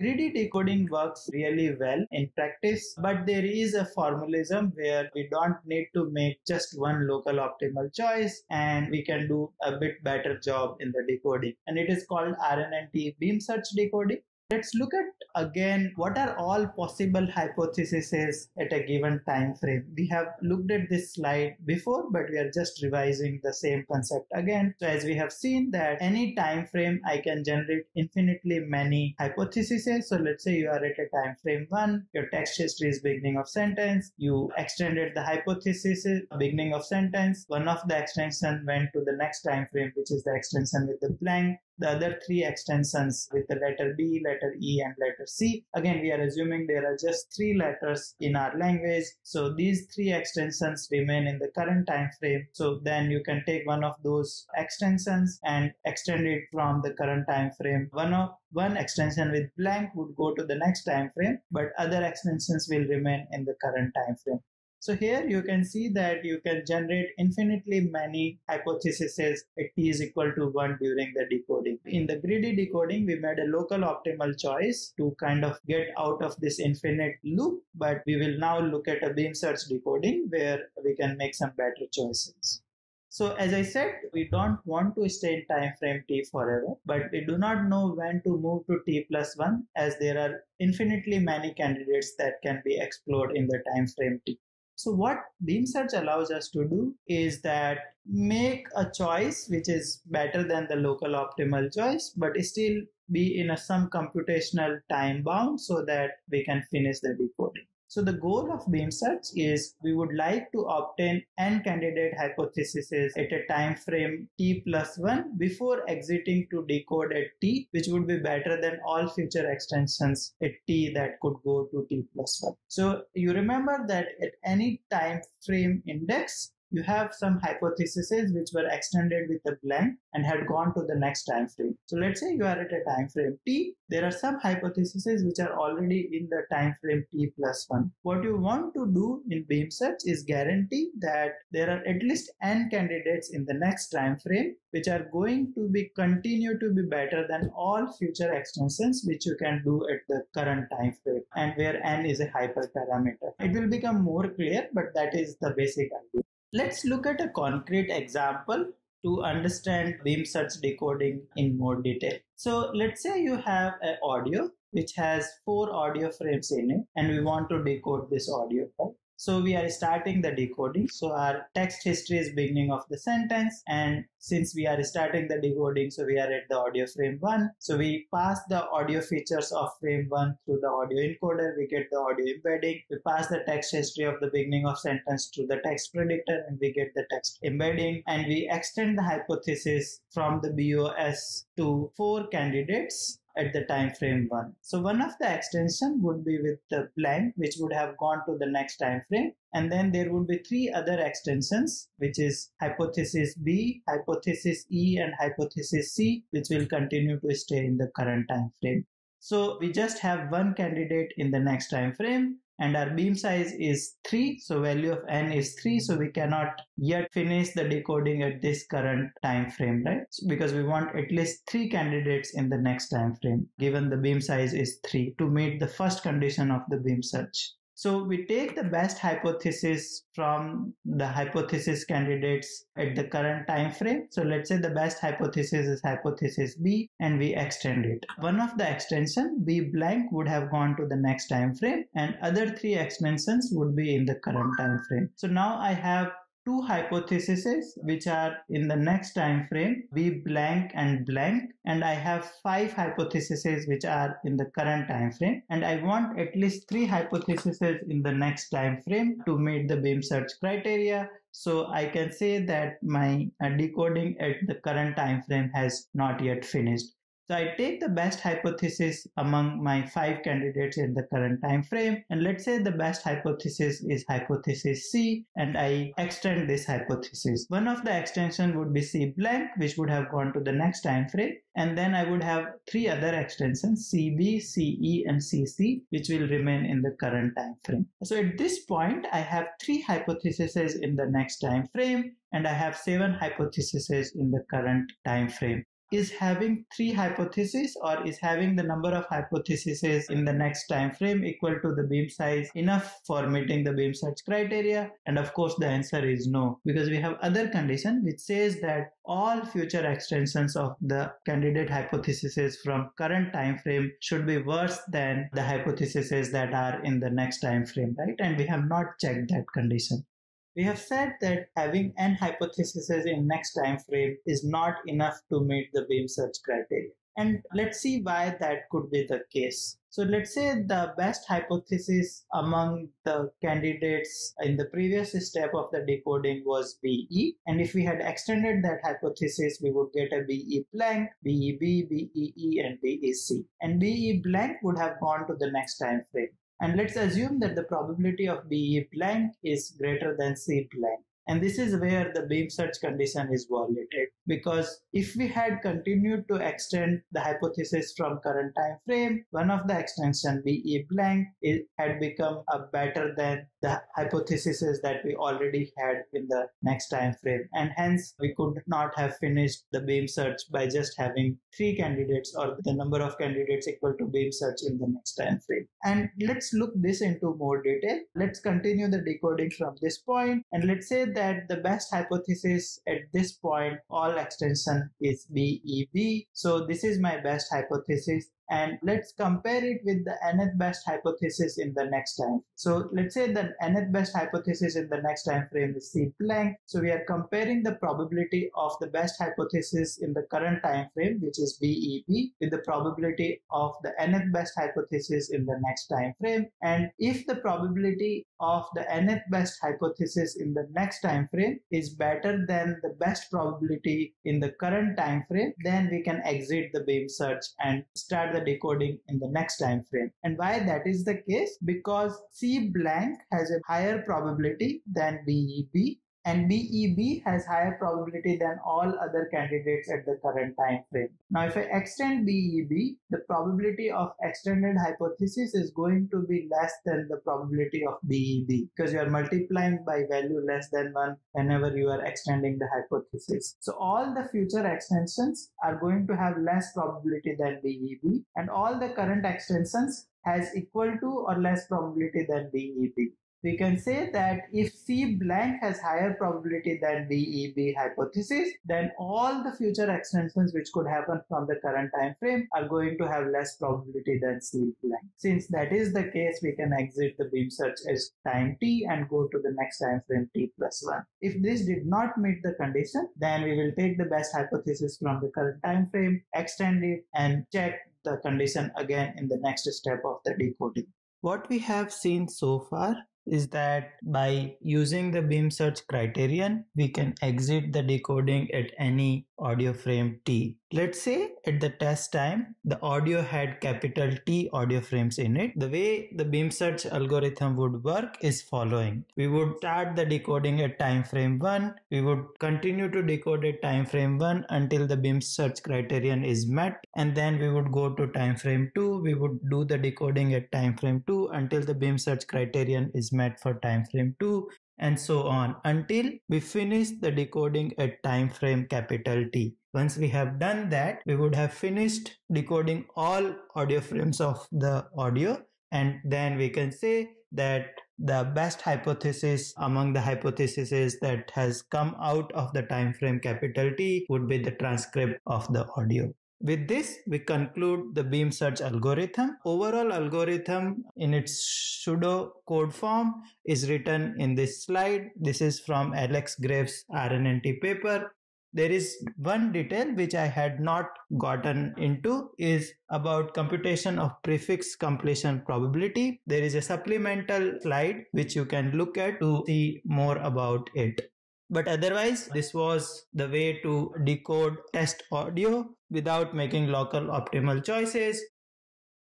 Greedy decoding works really well in practice, but there is a formalism where we don't need to make just one local optimal choice and we can do a bit better job in the decoding. And it is called RNNT beam search decoding. Let's look at again what are all possible hypotheses at a given time frame. We have looked at this slide before, but we are just revising the same concept again. So as we have seen that any time frame I can generate infinitely many hypotheses. So let's say you are at a time frame one, your text history is beginning of sentence, you extended the hypothesis beginning of sentence, one of the extension went to the next time frame, which is the extension with the blank the other three extensions with the letter B, letter E, and letter C. Again, we are assuming there are just three letters in our language. So these three extensions remain in the current time frame. So then you can take one of those extensions and extend it from the current time frame. One of one extension with blank would go to the next time frame, but other extensions will remain in the current time frame. So here you can see that you can generate infinitely many hypotheses at t is equal to 1 during the decoding. In the greedy decoding, we made a local optimal choice to kind of get out of this infinite loop, but we will now look at a beam search decoding where we can make some better choices. So as I said, we don't want to stay in time frame t forever, but we do not know when to move to t plus 1 as there are infinitely many candidates that can be explored in the time frame t. So what beam search allows us to do is that make a choice which is better than the local optimal choice, but still be in a some computational time bound so that we can finish the decoding. So the goal of beam search is we would like to obtain n candidate hypotheses at a time frame t plus 1 before exiting to decode at t, which would be better than all future extensions at t that could go to t plus 1. So you remember that at any time frame index, you have some hypotheses which were extended with the blank and had gone to the next time frame. So let's say you are at a time frame t. There are some hypotheses which are already in the time frame t plus 1. What you want to do in beam search is guarantee that there are at least n candidates in the next time frame which are going to be continue to be better than all future extensions which you can do at the current time frame and where n is a hyperparameter. It will become more clear but that is the basic idea. Let's look at a concrete example to understand beam search decoding in more detail. So let's say you have an audio which has four audio frames in it and we want to decode this audio. So we are starting the decoding. So our text history is beginning of the sentence. And since we are starting the decoding, so we are at the audio frame one. So we pass the audio features of frame one through the audio encoder. We get the audio embedding. We pass the text history of the beginning of sentence to the text predictor and we get the text embedding. And we extend the hypothesis from the BOS to four candidates at the time frame one. So one of the extension would be with the blank, which would have gone to the next time frame. And then there would be three other extensions, which is hypothesis B, hypothesis E, and hypothesis C, which will continue to stay in the current time frame. So we just have one candidate in the next time frame and our beam size is 3 so value of n is 3 so we cannot yet finish the decoding at this current time frame right? So because we want at least 3 candidates in the next time frame given the beam size is 3 to meet the first condition of the beam search so we take the best hypothesis from the hypothesis candidates at the current time frame. So let's say the best hypothesis is hypothesis B and we extend it. One of the extension B blank would have gone to the next time frame and other three extensions would be in the current time frame. So now I have two hypotheses which are in the next time frame b blank and blank. And i have five hypotheses which are in the current time frame. And i want at least three hypotheses in the next time frame to meet the beam search criteria. So i can say that my uh, decoding at the current time frame has not yet finished so I take the best hypothesis among my five candidates in the current time frame. And let's say the best hypothesis is hypothesis C and I extend this hypothesis. One of the extension would be C blank, which would have gone to the next time frame. And then I would have three other extensions, CB, CE, and CC, which will remain in the current time frame. So at this point, I have three hypotheses in the next time frame and I have seven hypotheses in the current time frame. Is having three hypotheses or is having the number of hypotheses in the next time frame equal to the beam size enough for meeting the beam search criteria? And of course, the answer is no, because we have other condition which says that all future extensions of the candidate hypotheses from current time frame should be worse than the hypotheses that are in the next time frame, right? And we have not checked that condition. We have said that having n hypotheses in next time frame is not enough to meet the beam search criteria. And let's see why that could be the case. So let's say the best hypothesis among the candidates in the previous step of the decoding was BE. And if we had extended that hypothesis, we would get a BE blank, BEB, BEE, and BEC. And BE blank would have gone to the next time frame. And let's assume that the probability of BE blank is greater than C blank. And this is where the beam search condition is violated because if we had continued to extend the hypothesis from current time frame, one of the extension BE blank had become a better than the hypotheses that we already had in the next time frame. And hence we could not have finished the beam search by just having three candidates or the number of candidates equal to beam search in the next time frame. And let's look this into more detail. Let's continue the decoding from this point and let's say that the best hypothesis at this point, all extension is BEB. So this is my best hypothesis and let's compare it with the nth best hypothesis in the next time. So let's say the nth best hypothesis in the next time frame is C blank. So we are comparing the probability of the best hypothesis in the current time frame, which is BEB, with the probability of the nth best hypothesis in the next time frame. And if the probability of the nth best hypothesis in the next time frame is better than the best probability in the current time frame, then we can exit the beam search and start the the decoding in the next time frame. And why that is the case? Because C blank has a higher probability than BEB and BEB has higher probability than all other candidates at the current time frame. Now, if I extend BEB, the probability of extended hypothesis is going to be less than the probability of BEB because you are multiplying by value less than 1 whenever you are extending the hypothesis. So all the future extensions are going to have less probability than BEB and all the current extensions has equal to or less probability than BEB we can say that if C blank has higher probability than BEB hypothesis, then all the future extensions which could happen from the current time frame are going to have less probability than C blank. Since that is the case, we can exit the beam search as time t and go to the next time frame t plus 1. If this did not meet the condition, then we will take the best hypothesis from the current time frame, extend it and check the condition again in the next step of the decoding. What we have seen so far is that by using the beam search criterion, we can exit the decoding at any audio frame T. Let's say at the test time, the audio had capital T audio frames in it. The way the beam search algorithm would work is following. We would start the decoding at time frame 1. We would continue to decode at time frame 1 until the beam search criterion is met. And then we would go to time frame 2. We would do the decoding at time frame 2 until the beam search criterion is met for time frame 2 and so on until we finish the decoding at time frame capital T. Once we have done that, we would have finished decoding all audio frames of the audio and then we can say that the best hypothesis among the hypotheses that has come out of the time frame capital T would be the transcript of the audio. With this, we conclude the beam search algorithm. Overall algorithm in its pseudo code form is written in this slide. This is from Alex Graves RNNT paper. There is one detail which I had not gotten into is about computation of prefix completion probability. There is a supplemental slide which you can look at to see more about it. But otherwise, this was the way to decode test audio without making local optimal choices.